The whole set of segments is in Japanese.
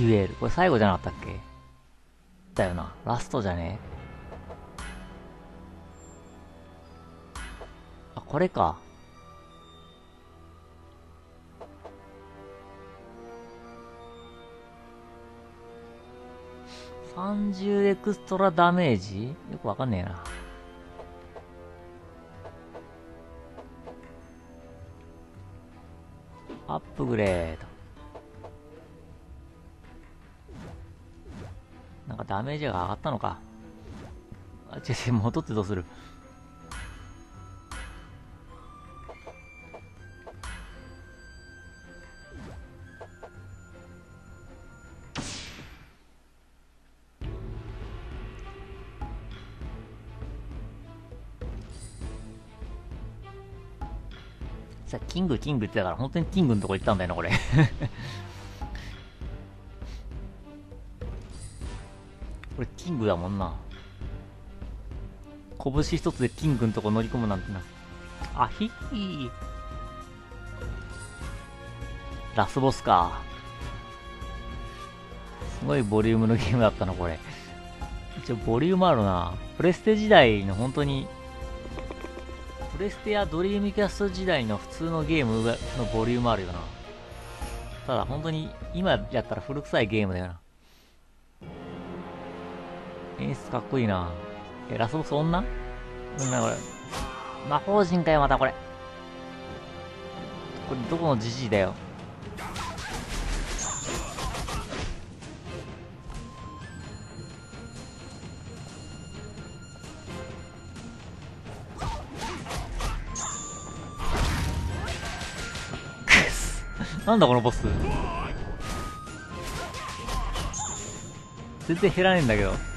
デュエル。これ最後じゃなかったっけ？だよな。ラストじゃね？あ、これか。30エクストラダメージ？よくわかんねえな。アップグレード。なんかダメージが上がったのか。あ、違う違う、戻ってどうする？さ、キングキングって言ったから本当にキングのとこ行ったんだよな、これキングだもんな。拳一つでキングのとこ乗り込むなんてな。あひっひー。ラスボスか。すごいボリュームのゲームだったな、これ。一応ボリュームあるな。プレステ時代の本当に、プレステやドリームキャスト時代の普通のゲームのボリュームあるよな。ただ本当に今やったら古臭いゲームだよな。演出かっこいいな。え、ラスボス女？うんな、これ。魔法陣かよ、またこれ。これ、どこのじじいだよ。くす。なんだこのボス。全然減らねえんだけど。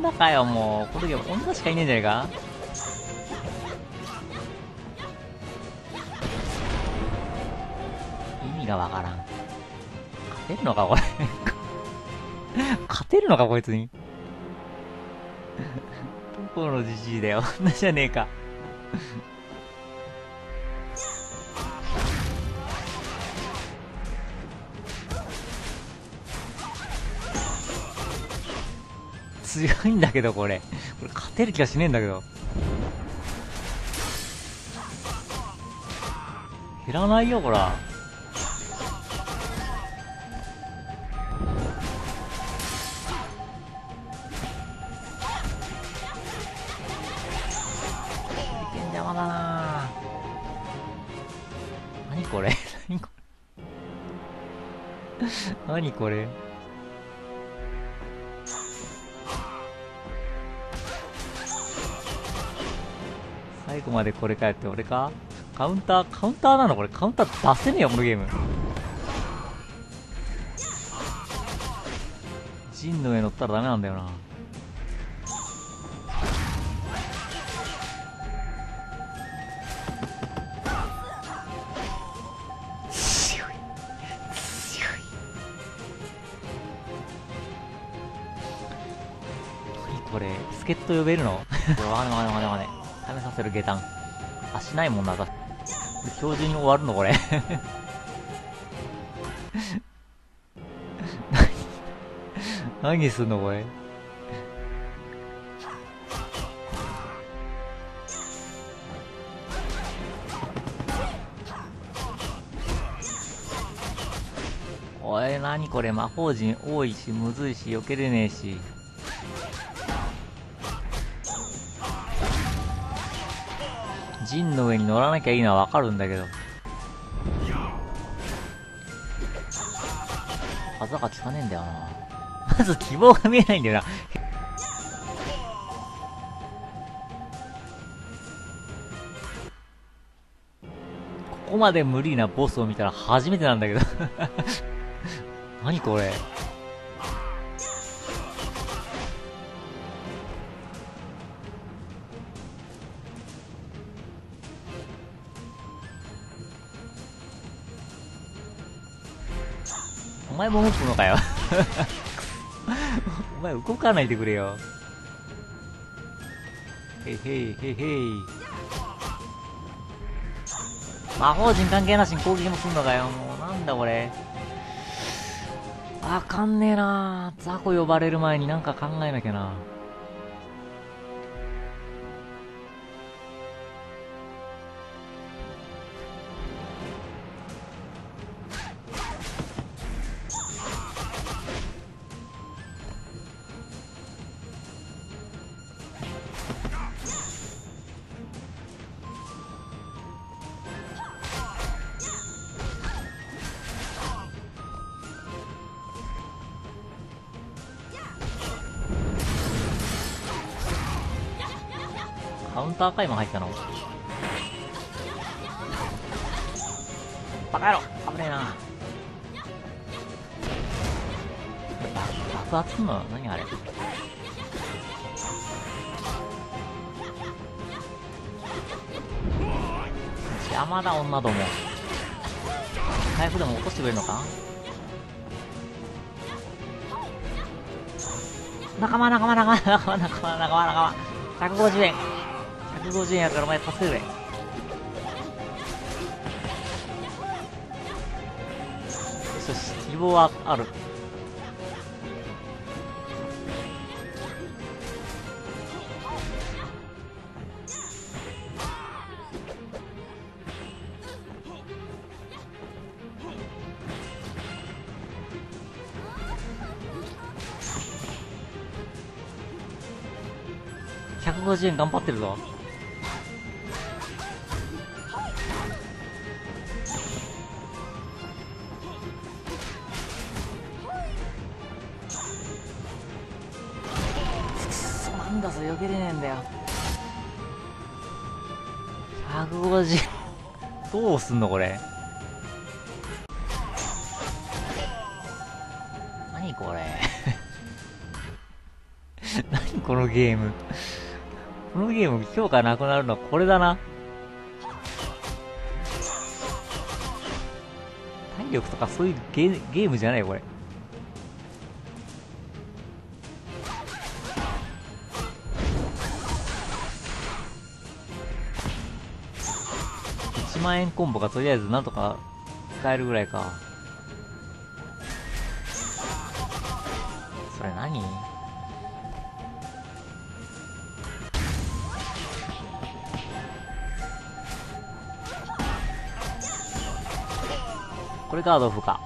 女かよ、もう。この時は女しかいねえんじゃねえか？意味がわからん。勝てるのか、これ？勝てるのか、こいつに？ど このじじいだよ。女じゃねえか。強いんだけど、これ。これ勝てる気がしねえんだけど。減らないよ、こら。邪魔だな何これ？何これ？何これ？最後までこれかよって俺か？カウンター、カウンターなの？これカウンター出せねえよ、このゲーム。ジンの上乗ったらダメなんだよな。強い。強い。何これ、助っ人呼べるの？わかんないわかんないわかんないわかんない。試させる下段。あ、しないもんな、だ。標準に終わるのこれ。何何すんのこれ。おい、何これ、魔法陣多いし、むずいし、避けれねえし。陣の上に乗らなきゃいいのはわかるんだけど。技が効かねえんだよな。まず希望が見えないんだよな。ここまで無理なボスを見たら初めてなんだけど。何これ。前も動くのかよ お前動かないでくれよ。へいへいへいへい。魔法陣関係なしに攻撃もすんのかよ。もうなんだこれ。あかんねえな雑魚呼ばれる前になんか考えなきゃな。ンター回も入ったの？バカ野郎危ねえな。爆発すんの？何あれ？邪魔だ女ども。回復でも落としてくれるのか？仲間仲間仲間仲間仲間仲間仲間。150円。150円やからお前助けよしよし希望はある。150円頑張ってるぞ。すんのこれ何これ 何このゲームこのゲーム評価なくなるのはこれだな。体力とかそういうゲゲームじゃないこれ。1万円コンボがとりあえずなんとか使えるぐらいか。それ何？これガードオフか。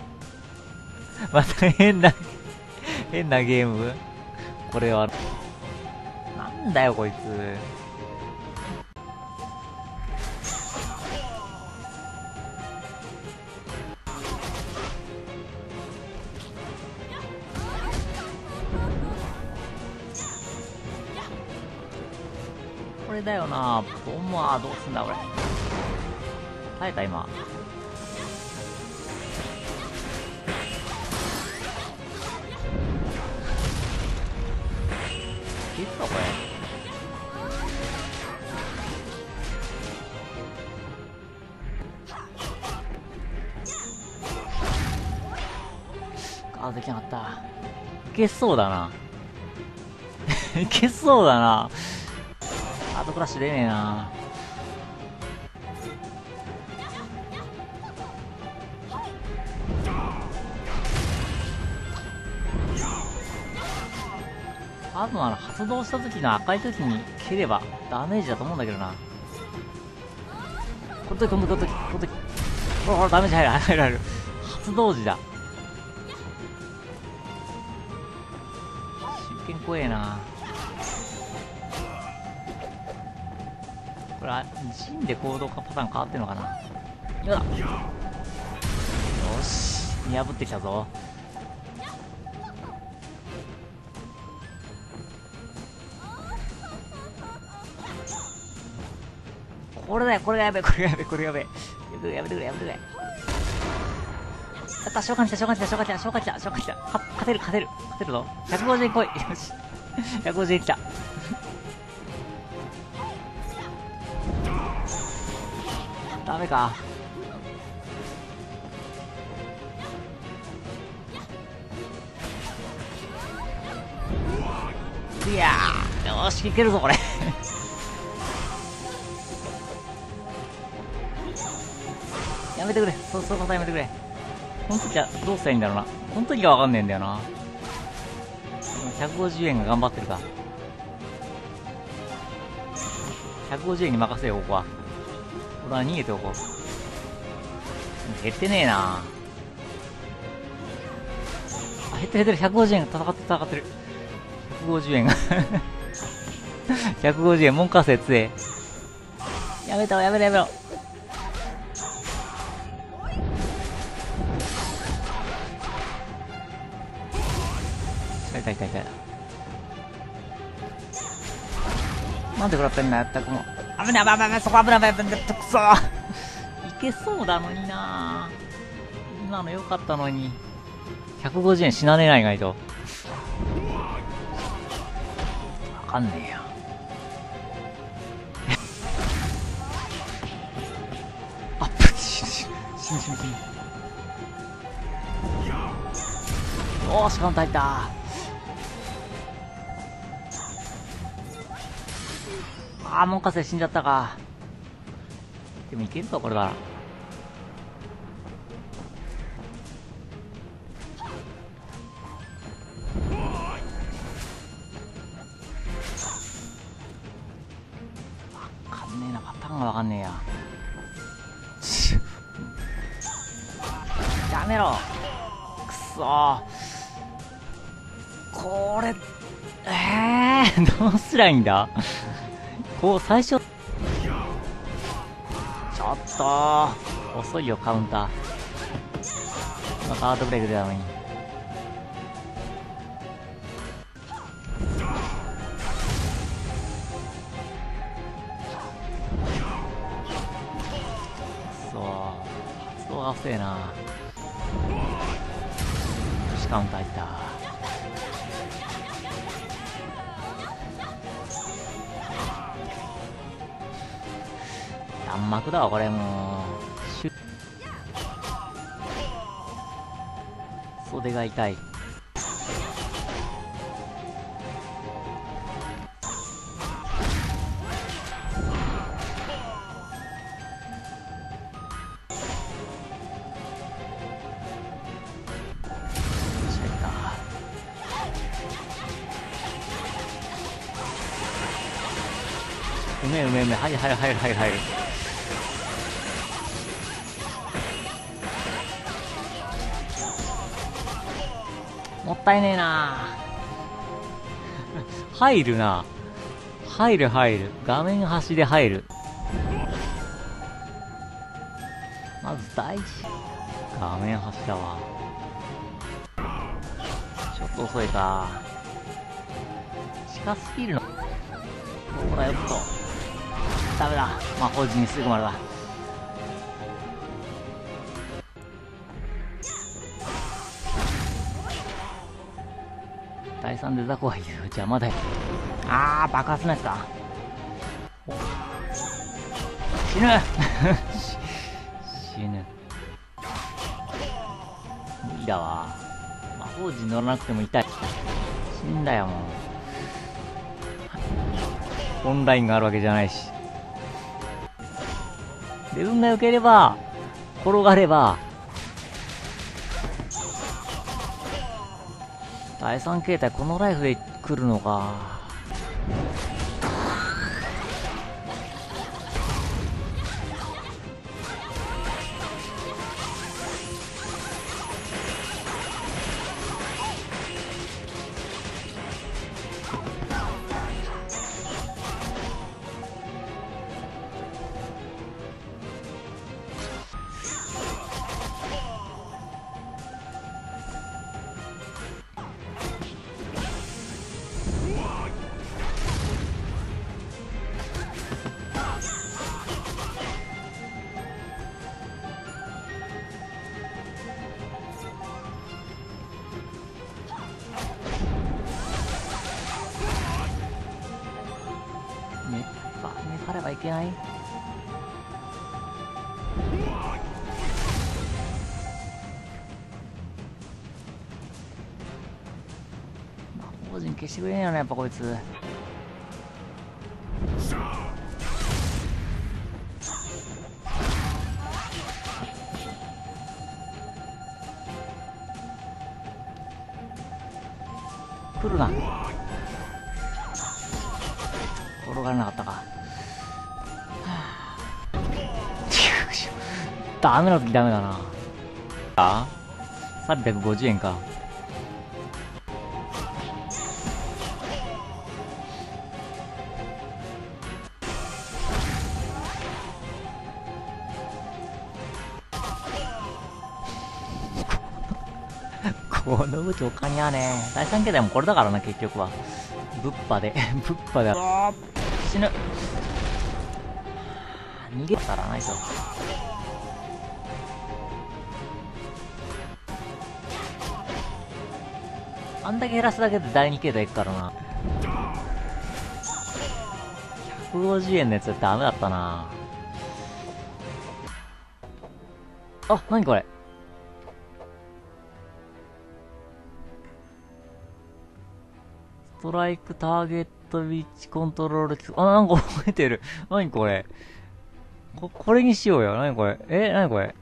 また変な、変なゲーム？これは。なんだよ、こいつ。れだよな。ボンマーどうすんだこれ。耐えた今。いつかこれ。あできなかった。いけそうだな。いけそうだな。ラッシュ出ねえな多分あの発動した時の赤い時に蹴ればダメージだと思うんだけどなこの時この時この時この時ほらほらダメージ入る入る入る発動時だ真剣怖えなれあ陣で行動パターン変わってんのかな？よだよし見破ってきたぞこれだよ、これがやべえ、これがやべえ、これがやべえ。やめてくれ、やめてくれ、やめてくれ。やった、召喚来た、召喚来た、召喚来た、召喚来た、召喚来た。か勝てる、勝てる、勝てるぞ。150円来い。よし。150円来た。メか。いやー、よし、いけるぞ、これ。やめてくれ。そ、そこさやめてくれ。この時はどうしたらいいんだろうな。この時がわかんねえんだよな。150円が頑張ってるか。150円に任せよ、ここは。俺は逃げておこう。減ってねえなあ、減ってる減ってる。150円が戦ってる戦ってる。150円が150円、門下生強え。やめたわ、やめろやめろ。痛い痛い痛い。なんで食らってんのやったくも。危ない危ない危ない、そこ危ない危ないくそいけそうだのにな今の良かったのに。150円死なねないがいと。わかんねえや。あっ、死ぬ死ぬ死ぬ死ぬ死ぬ。おーし、カウンター入った。ああ、門下生死んじゃったか。でもいけるか、これは。わかんねえな、パターンがわかんねえや。やめろくそこれ、ええー、どうすりゃいいんだ？こう、最初、ちょっと、遅いよ、カウンター。今、ハートブレイク出たのに。そう。発動が遅えな。よし、カウンターいった。幕だわ、これもう。袖が痛い。うめうめうめはいはいはいはいはいったいねえな入るな入る入る。画面端で入る。まず大事。画面端だわ。ちょっと遅いか。近すぎるの。ほらよっと。ダメだ。魔法陣にすぐまでだ。第3で雑魚がいる邪魔だよあー爆発のやつか。死ぬ。死ぬ。無理だわ。魔法陣乗らなくても痛い。死んだよもう。オンラインがあるわけじゃないし。で運が良ければ転がれば第3形態このライフで来るのか。嫌い魔法陣消してくれねえよな、ね、やっぱこいつ来るな転がらなかったかダメな時ダメだな。あ ?350 円か。この武器お金はね、第3形態もこれだからな、結局は。ぶっぱで、ぶっぱで。死ぬ。逃げたらないぞ。あんだけ減らすだけで第2形態いくからな。150円のやつダメだったなあ、なにこれストライクターゲットウィッチコントロールあ、なんか覚えてる。なにこれこ、これにしようよ。なにこれえ、なにこれ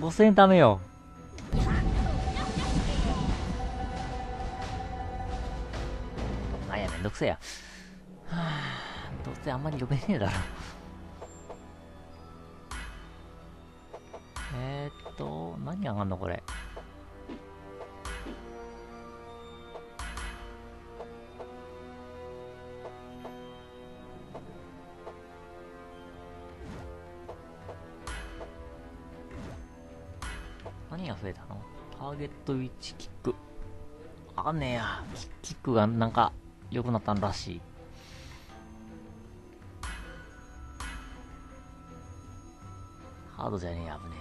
?5000 円貯めよう。どくせえや。はぁ、どうせあんまり呼べねえだろ。えーっと、何上がんのこれ？何が増えたの？ターゲットウィッチキック。わかんねえや。キックがなんか良くなったらしい。ハードじゃねえ、危ね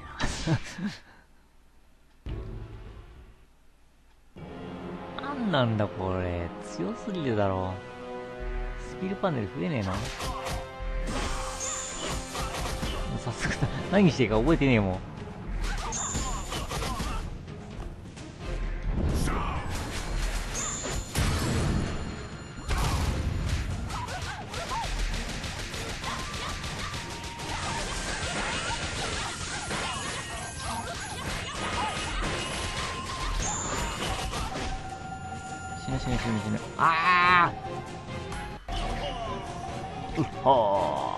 えな。なんなんだこれ。強すぎるだろう。スキルパネル増えねえな。早速、何していいか覚えてねえもん。うっほー。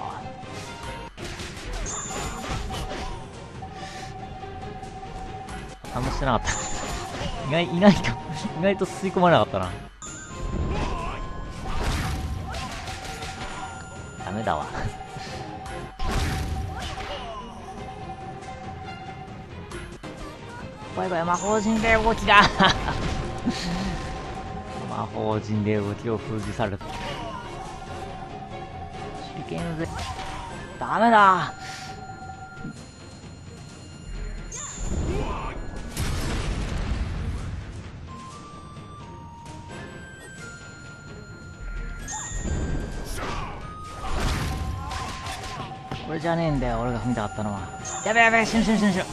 何もしてなかった。意外、意外と、意外と吸い込まれなかったな。ダメだわ。バイバイ、魔法陣で動きが魔法陣で動きを封じされダメだこれじゃねえんだよ、俺が見たかったのは。やべやべ、死ぬ死ぬ死ぬ死ぬ。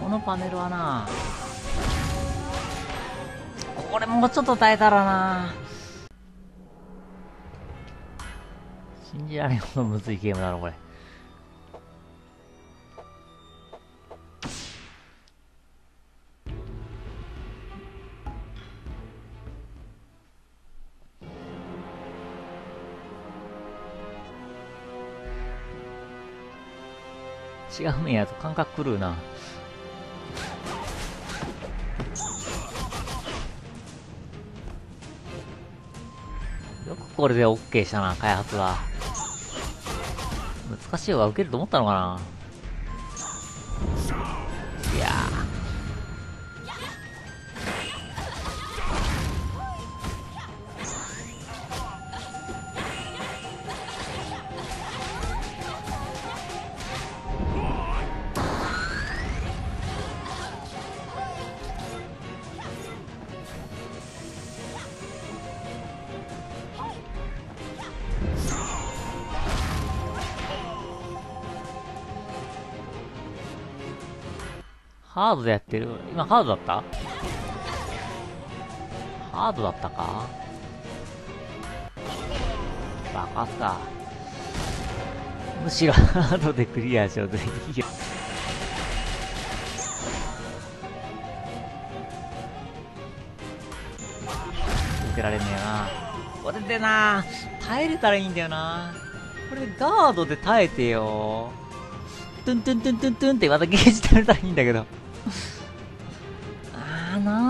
このパネルはなこれもうちょっと耐えたらな信じられんほどむずいゲームだろ、これ。違う面やと感覚狂うな。よくこれで OK したな、開発は。難しいわ受けると思ったのかな。ハードでやってる？今ハードだった？ハードだったか？爆発か。むしろ ハードでクリアしようぜ。いいよ。てられんだよな。これでな、耐えれたらいいんだよな。これでガードで耐えてよ。トゥントゥントゥントゥントゥンってまたゲージ耐えたらいいんだけど。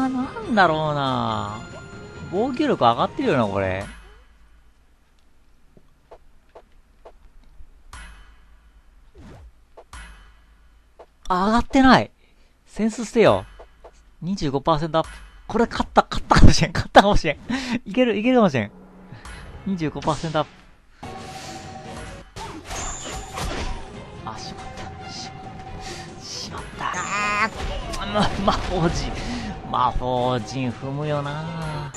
な、んだろうな。防御力上がってるよな、これ。上がってない。センス捨てよ。25%アップ。これ勝った、勝ったかもしれん。勝ったかもしれん。いける、いけるかもしれん。25%アップ。あ、しまった。しまった。しまった。あーま、魔法陣。魔法陣踏むよな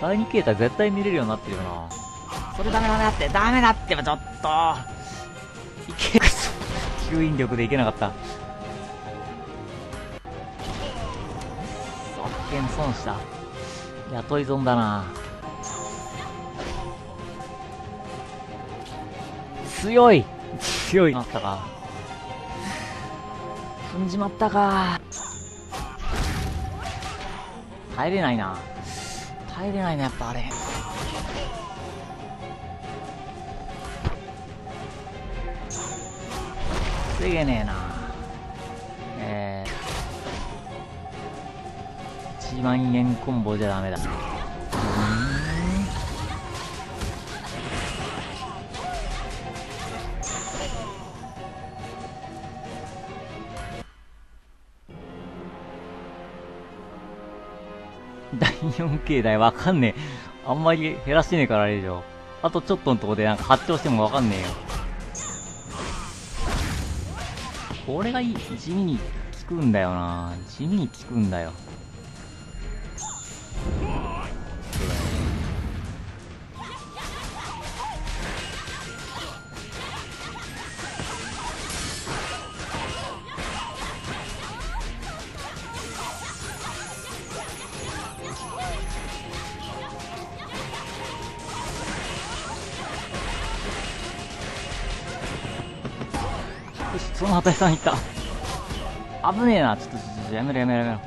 第2形態絶対見れるようになってるよなそれダメダメだって、ダメだってば、ちょっと。いける。吸引力でいけなかった。見損した。雇い損だな。強い強いなったか。踏んじまったか。耐えれないな。耐えれないな、やっぱあれ。防げねえなえ。1万円コンボじゃダメだ。4K 台わかんねえ。あんまり減らしてねえからあれでしょ。あとちょっとのとこでなんか発調してもわかんねえよ。これが。地味に効くんだよな。地味に効くんだよ。その畑さんいた。危ねえな。ちょっと、ちょっと、やめろやめろやめろ。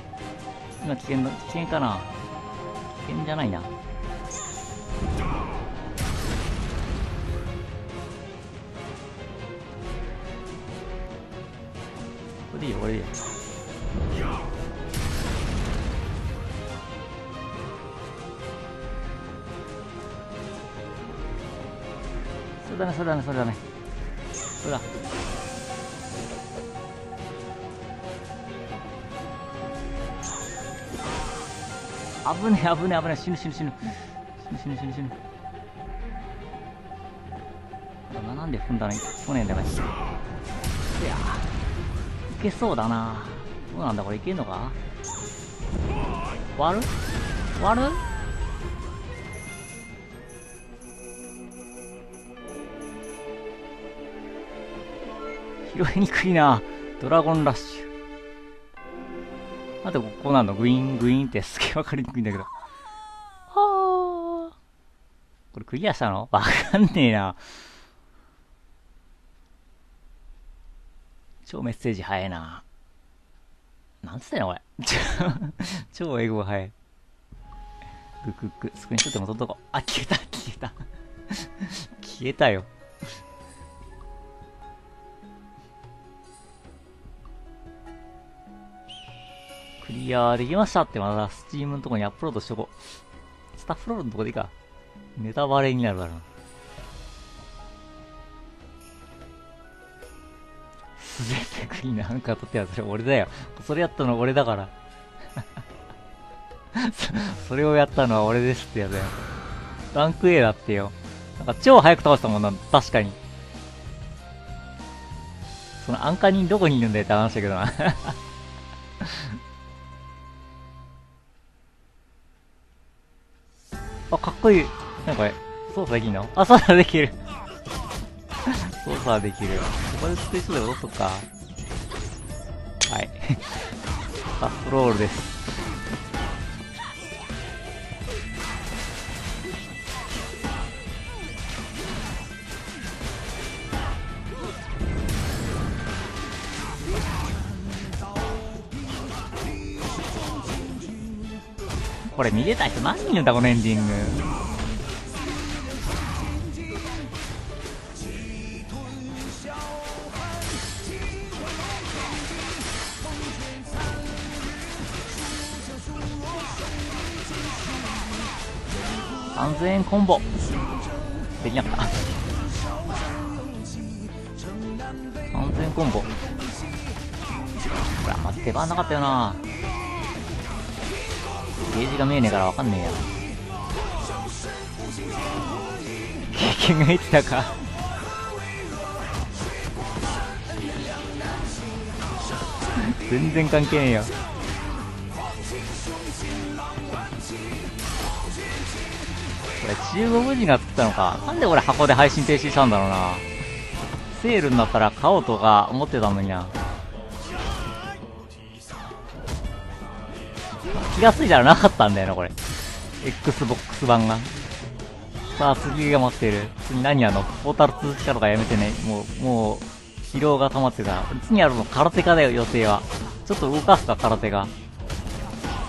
今危険だ、危険かな。危険じゃないな。これでいいよ、これでいいよ。そうだね、そうだね、そうだね。危ねえ危ねえ危ねえ。死ぬ死ぬ死ぬ。死ぬ死ぬ死ぬ死ぬ。なんで踏んだの？に来ねえんだよマジで。いやいけそうだな。どうなんだこれいけんのか？終わる？終わる？拾いにくいな。ドラゴンラッシュ。なんでここなのグイン、グインってすげえわかりにくいんだけど。はあ。これクリアしたの？わかんねえな。超メッセージ早いな。なんつったのこれ。超英語が早い。グクグク、スクリーンショットも撮っとこう。あ、消えた、消えた。消えたよ。クリアできましたってまだスチームのとこにアップロードしとこう。スタッフロードのとこでいいか。ネタバレになるだろうな。すべてクリーナーなんか撮ってやそれ俺だよ。それやったの俺だから。それをやったのは俺ですってやつだよ。ランク A だってよ。なんか超早く倒したもんな、確かに。そのアンカニどこにいるんだよって話だけどな こいい。なんかこれ、操作できんの？あ、操作できる。操作できる。ここでスペースで戻っとくか？はい。あ、スロールです。これ見れた人何人いるんだこのエンディング。3000円コンボ。できなかった。3000円コンボ。これあんま手番なかったよな。ゲージが見えねえからわかんねえや経験がいつだか。全然関係ねえよ。これ中国人が作ったのか。なんでこれ箱で配信停止したんだろうな。セールになったら買おうとか思ってたのにな。気がついたらなかったんだよな、これ。Xbox 版が。さあ、次が待ってる。次何やの？ポータル通知かとかやめてね。もう、もう、疲労が溜まってた。次やるの空手家だよ、予定は。ちょっと動かすか、空手が。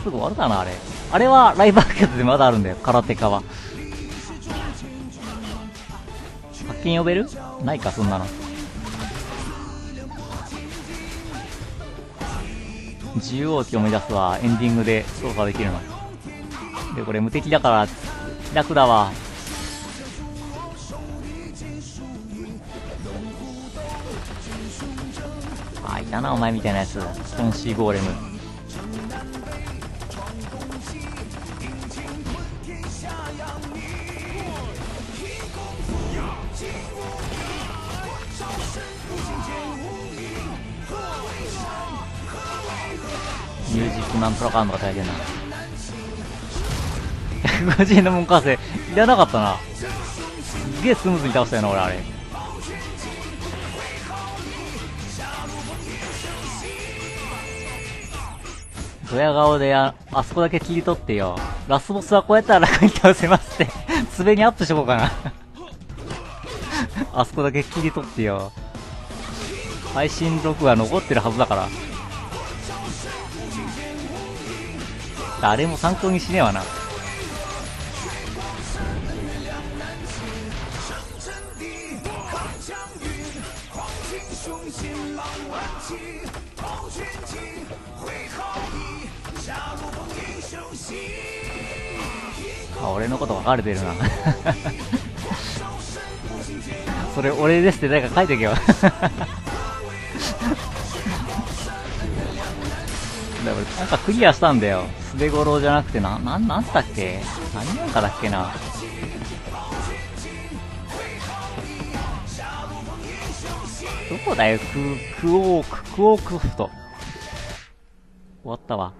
すぐ終わるかな、あれ。あれはライブアーケードでまだあるんだよ、空手家は。発見呼べる？ないか、そんなの。自由王って思い出すわ。エンディングで操作できるの。で、これ無敵だから、楽だわ。あ、いたな、お前みたいなやつ。スンシーゴーレム。なんとかかんとか書いてんな。150の文化生、いらなかったな。すげえスムーズに倒したよな、俺あれ。ドヤ顔であ、あそこだけ切り取ってよ。ラスボスはこうやったら楽に倒せますって、滑りアップしとこうかな あそこだけ切り取ってよ。配信録画残ってるはずだから。誰も参考にしねえわな。あ、俺のこと分かれてるな。それ俺ですって誰か書いてけよ。だからなんかクリアしたんだよ。べごろじゃなくてな、なん、なんだっけ？何なんかだっけな？どこだよ、ク、クオーク、クオークフト。終わったわ。